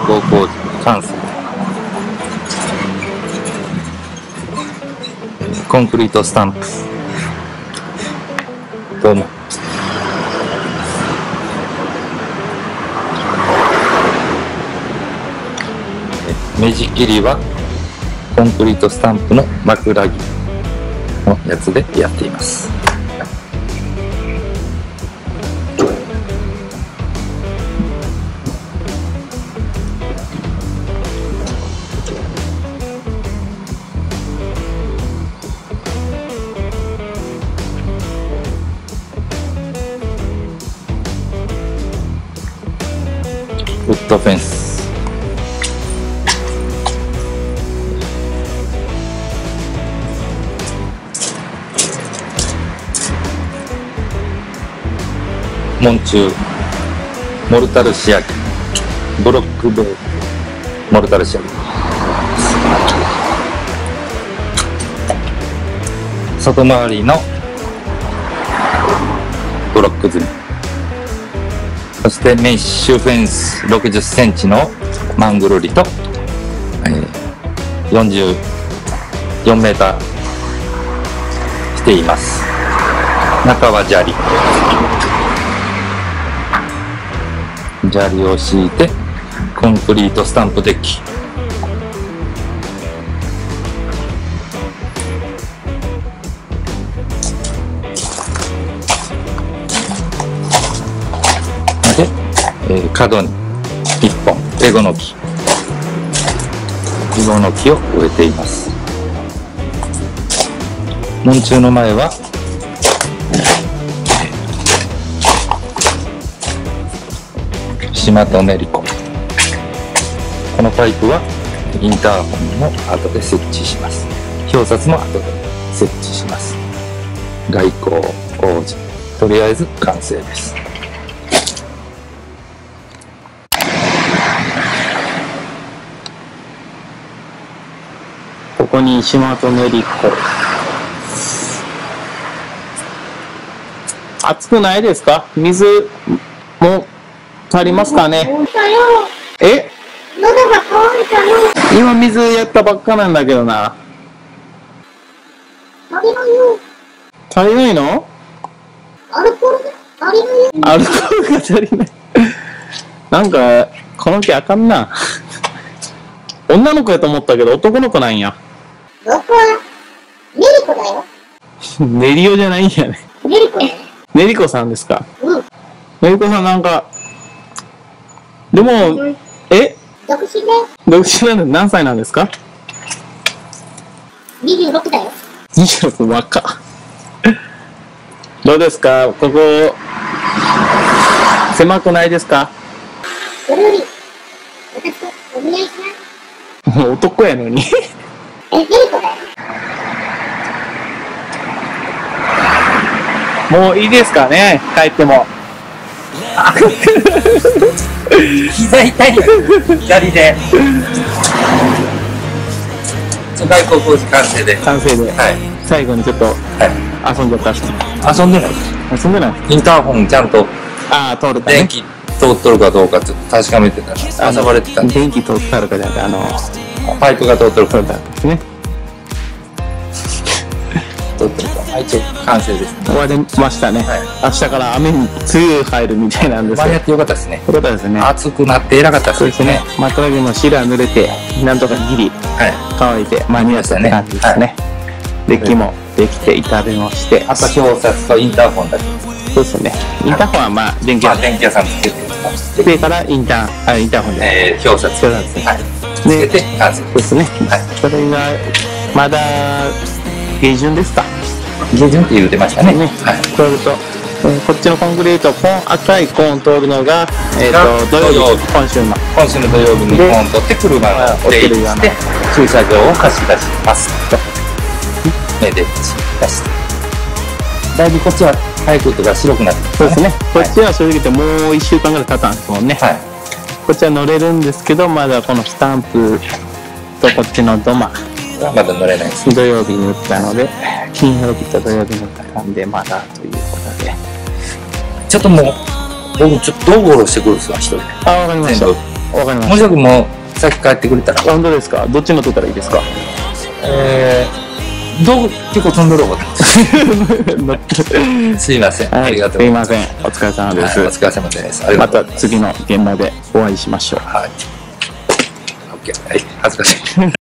工工事完成コンクリートスタンプどうも。目地切りはコンクリートスタンプの枕木のやつでやっています。ッドフェンス。門中モルタル仕上げブロックベーモルタル仕上げ外回りのブロック積みそしてメッシュフェンス60センチのマングロリと、えー、44メーターしています。中は砂利。砂利を敷いてコンクリートスタンプデッキ。えー角に1本エゴの木エゴの木を植えています。門中の前は島と練り込むこのパイプはインターホンも後で設置します。表札も後で設置します。外交工事。とりあえず完成です。ここに島と練り粉。暑くないですか？水も足りますかね？え？喉が渇いたよ。今水やったばっかなんだけどな。足りないよ。足りないの？アルコールで？足りないよ。アルコールが足りない。なんか、この木あかんな。女の子やと思ったけど男の子なんや。僕は、メリコだよ。練りオじゃないんやね。メリコだよ。練り子さんですか？うん。練り子さんなんか、でも、え？独身だよ。独身なんで何歳なんですか？26だよ。26若っどうですか？ここ狭くないですか？それより、私とお見合いしない？もう男やのにもういいですかね？帰っても。膝痛い左で。外交工事完成で。完成で。はい。最後にちょっとはい遊んじゃったっ遊んでない。遊んでない？インターホンちゃんと。ああ通るかね。電気通っとるかどうか確かめてた。ら遊ばれてた電気通ったるかじゃなくてあのパイプが通っとるか通ったんですね。通ってるかはい一応完成です終わりましたね、はい。明日から雨に梅雨入るみたいなんですけど間に合ってよかったですね。これですね。暑くなって偉かったですそうですね。枕木も白濡れてなんとかギリはい。乾いて間に合ったって感じですね。デッキもできて板弁をして。あと表札とインターホンだけそうですね。インターホンはまあ電気まあ屋電気屋さんつけてでからインターあインターホンじゃないえー表札。表札はい。つけて完成そうですね、はい。それがまだ下旬ですか？下旬って言うてましたね。ね、はい。通ると、えーこっちのコンクリートコーン赤いコーン通るのが、えー、がと土曜日日。今週の。今週の土曜日にでポンとって車が定位して駐車場を貸し出します。とめでっち出して。だいぶこっちは早くとか白くなってきそうですね、こはい。っちは正直言ってもう1週間ぐらい経ったんですもんね、はい。こっちは乗れるんですけどまだこのスタンプとこっちの土間まだ乗れないです。土曜日に打ったので金曜日と土曜日に打ったんでまだということで。ちょっともう僕ちょっと道具をしてくるんですわ一人で。あわかりました。わかりましもしくも先帰ってくれたら。た。本当ですか？どっち乗ってたらいいですか？えー、どう？結構飛んどる思すいません、あはい、りがとうす。いません。お疲れ様で。はい、お疲れ様です。ありがまた次の現場でお会いしましょう。はい。OK はい。恥ずかしい